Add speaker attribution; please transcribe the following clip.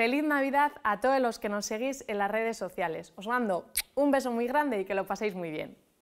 Speaker 1: Feliz Navidad a todos los que nos seguís en las redes sociales. Os mando un beso muy grande y que lo paséis muy bien.